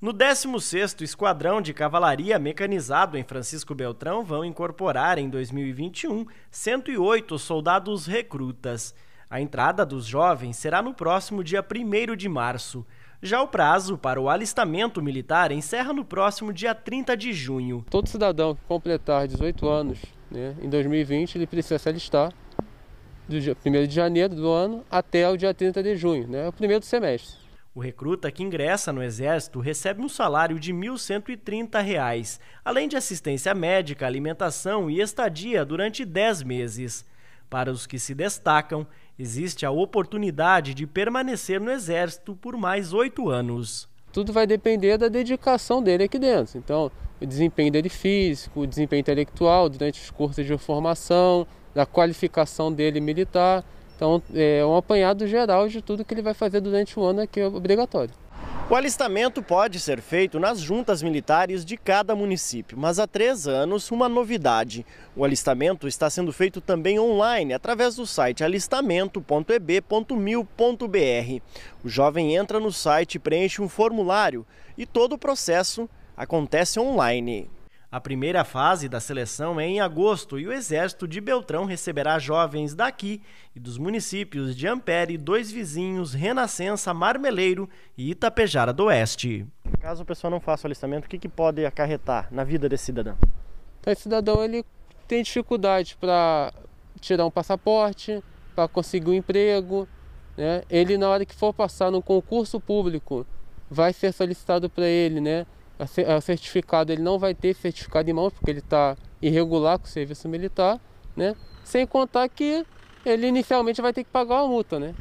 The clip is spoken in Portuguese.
No 16º Esquadrão de Cavalaria Mecanizado em Francisco Beltrão vão incorporar em 2021 108 soldados recrutas. A entrada dos jovens será no próximo dia 1 de março. Já o prazo para o alistamento militar encerra no próximo dia 30 de junho. Todo cidadão que completar 18 anos né, em 2020 ele precisa se alistar do dia 1 de janeiro do ano até o dia 30 de junho, né, o primeiro semestre. O recruta que ingressa no Exército recebe um salário de R$ 1.130, além de assistência médica, alimentação e estadia durante 10 meses. Para os que se destacam, existe a oportunidade de permanecer no Exército por mais oito anos. Tudo vai depender da dedicação dele aqui dentro. Então, o desempenho dele físico, o desempenho intelectual durante os cursos de formação, da qualificação dele militar. Então, é um apanhado geral de tudo que ele vai fazer durante o ano aqui é obrigatório. O alistamento pode ser feito nas juntas militares de cada município, mas há três anos, uma novidade. O alistamento está sendo feito também online, através do site alistamento.eb.mil.br. O jovem entra no site preenche um formulário e todo o processo acontece online. A primeira fase da seleção é em agosto e o Exército de Beltrão receberá jovens daqui e dos municípios de Ampere, dois vizinhos, Renascença, Marmeleiro e Itapejara do Oeste. Caso a pessoa não faça o alistamento, o que, que pode acarretar na vida desse cidadão? Então, esse cidadão ele tem dificuldade para tirar um passaporte, para conseguir um emprego. Né? Ele, na hora que for passar no concurso público, vai ser solicitado para ele né, o certificado, ele não vai ter certificado em mãos, porque ele está irregular com o serviço militar, né? Sem contar que ele inicialmente vai ter que pagar uma multa, né?